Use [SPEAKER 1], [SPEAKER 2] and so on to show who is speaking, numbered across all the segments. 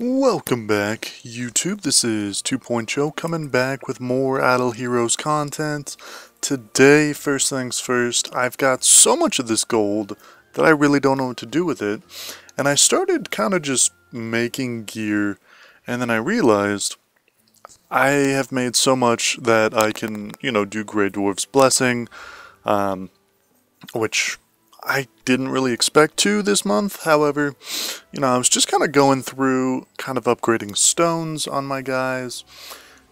[SPEAKER 1] Welcome back, YouTube. This is TwoPointCho coming back with more Idle Heroes content. Today, first things first, I've got so much of this gold that I really don't know what to do with it. And I started kind of just making gear, and then I realized I have made so much that I can, you know, do Grey Dwarf's Blessing, um, which I didn't really expect to this month. However, you know, I was just kind of going through, kind of upgrading stones on my guys,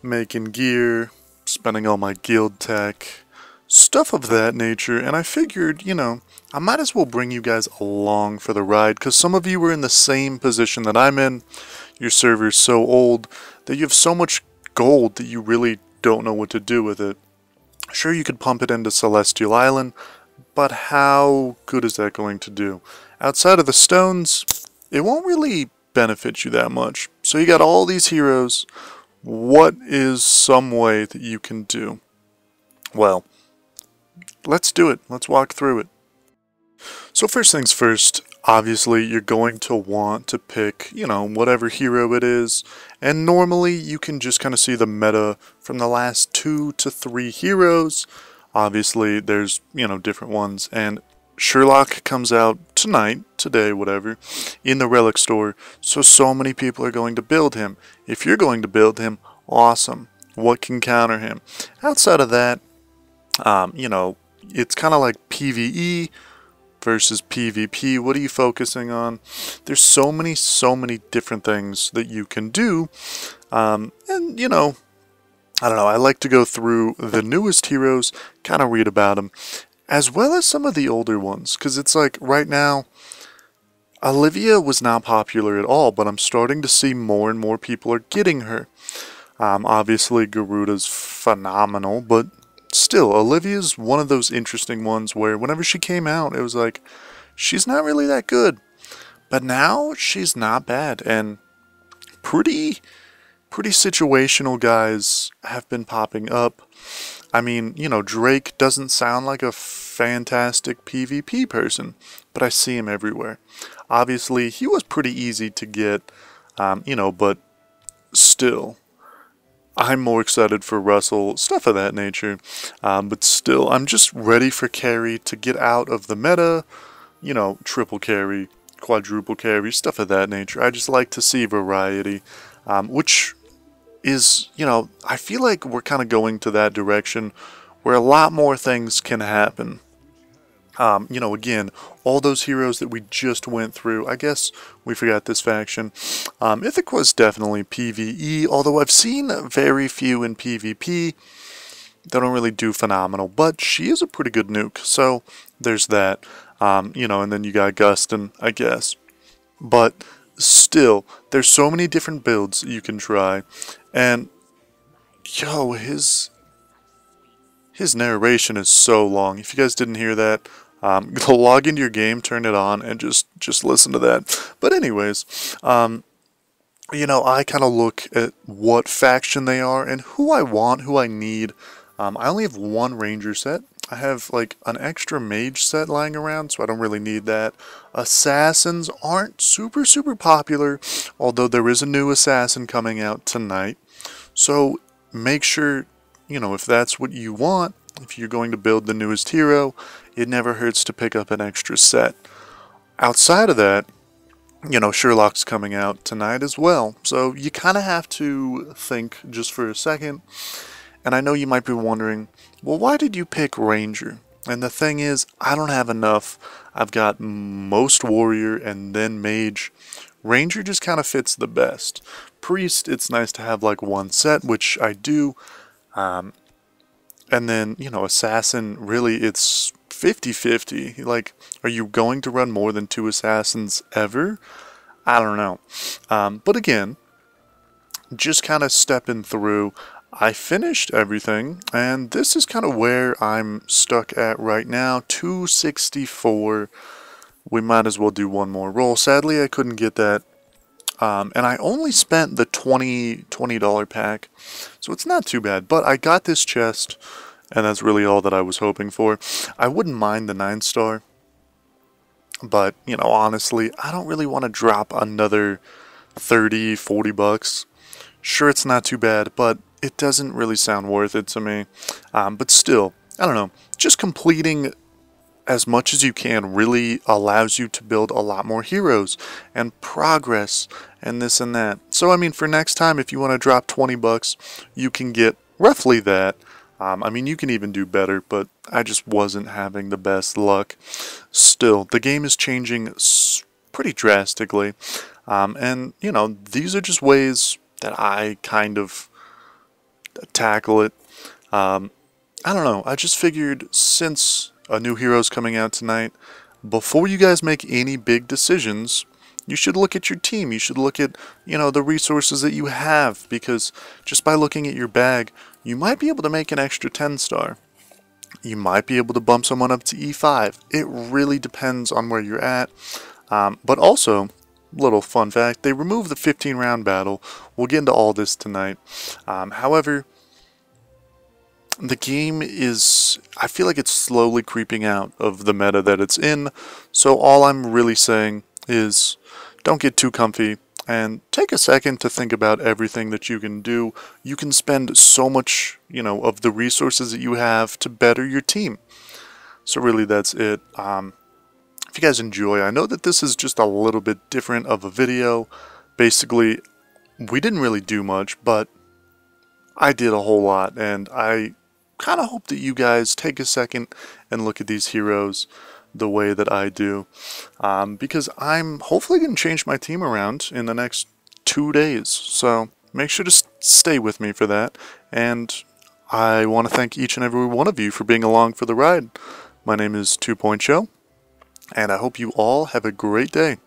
[SPEAKER 1] making gear, spending all my guild tech, stuff of that nature, and I figured, you know, I might as well bring you guys along for the ride, because some of you were in the same position that I'm in. Your server's so old that you have so much gold that you really don't know what to do with it. Sure, you could pump it into Celestial Island, but how good is that going to do? Outside of the stones, it won't really benefit you that much. So you got all these heroes. What is some way that you can do? Well, let's do it. Let's walk through it. So first things first, obviously you're going to want to pick, you know, whatever hero it is. And normally you can just kind of see the meta from the last two to three heroes. Obviously, there's, you know, different ones. And Sherlock comes out tonight, today, whatever, in the Relic Store. So, so many people are going to build him. If you're going to build him, awesome. What can counter him? Outside of that, um, you know, it's kind of like PvE versus PvP. What are you focusing on? There's so many, so many different things that you can do. Um, and, you know, I don't know, I like to go through the newest heroes, kind of read about them, as well as some of the older ones, because it's like right now, Olivia was not popular at all, but I'm starting to see more and more people are getting her. Um, obviously, Garuda's phenomenal, but still, Olivia's one of those interesting ones where whenever she came out, it was like, she's not really that good. But now, she's not bad, and pretty pretty situational guys have been popping up. I mean, you know, Drake doesn't sound like a fantastic PvP person, but I see him everywhere. Obviously, he was pretty easy to get, um, you know, but still, I'm more excited for Russell, stuff of that nature. Um, but still, I'm just ready for Carrie to get out of the meta, you know, triple Carrie, quadruple Carrie, stuff of that nature. I just like to see variety, um, which is, you know, I feel like we're kind of going to that direction where a lot more things can happen. Um, you know, again, all those heroes that we just went through, I guess we forgot this faction. Um, was definitely PvE, although I've seen very few in PvP. They don't really do phenomenal, but she is a pretty good nuke, so there's that. Um, you know, and then you got Gustin, I guess. But still, there's so many different builds you can try, and yo, his his narration is so long. If you guys didn't hear that, um, log into your game, turn it on, and just just listen to that. But anyways, um, you know, I kind of look at what faction they are and who I want, who I need. Um, I only have one ranger set. I have like an extra mage set lying around, so I don't really need that. Assassins aren't super, super popular, although there is a new assassin coming out tonight. So make sure, you know, if that's what you want, if you're going to build the newest hero, it never hurts to pick up an extra set. Outside of that, you know, Sherlock's coming out tonight as well. So you kind of have to think just for a second. And I know you might be wondering, well, why did you pick Ranger? And the thing is, I don't have enough. I've got most Warrior and then Mage. Ranger just kind of fits the best. Priest, it's nice to have like one set, which I do. Um, and then, you know, Assassin, really, it's 50-50. Like, are you going to run more than two Assassins ever? I don't know. Um, but again, just kind of stepping through, I finished everything, and this is kind of where I'm stuck at right now. 264. We might as well do one more roll. Sadly, I couldn't get that. Um, and I only spent the 20 $20 pack, so it's not too bad. But I got this chest, and that's really all that I was hoping for. I wouldn't mind the 9 star, but, you know, honestly, I don't really want to drop another 30, 40 bucks. Sure, it's not too bad, but it doesn't really sound worth it to me. Um, but still, I don't know. Just completing as much as you can really allows you to build a lot more heroes and progress and this and that. So I mean for next time if you want to drop 20 bucks you can get roughly that. Um, I mean you can even do better but I just wasn't having the best luck. Still the game is changing pretty drastically um, and you know these are just ways that I kind of tackle it. Um, I don't know I just figured since a new hero's coming out tonight. Before you guys make any big decisions, you should look at your team. You should look at, you know, the resources that you have because just by looking at your bag, you might be able to make an extra 10 star. You might be able to bump someone up to E5. It really depends on where you're at. Um, but also, little fun fact, they removed the 15 round battle. We'll get into all this tonight. Um, however, the game is, I feel like it's slowly creeping out of the meta that it's in. So all I'm really saying is don't get too comfy and take a second to think about everything that you can do. You can spend so much, you know, of the resources that you have to better your team. So really that's it. Um, if you guys enjoy, I know that this is just a little bit different of a video. Basically, we didn't really do much, but I did a whole lot, and I kind of hope that you guys take a second and look at these heroes the way that I do. Um, because I'm hopefully going to change my team around in the next two days. So make sure to stay with me for that. And I want to thank each and every one of you for being along for the ride. My name is TwoPointCho, and I hope you all have a great day.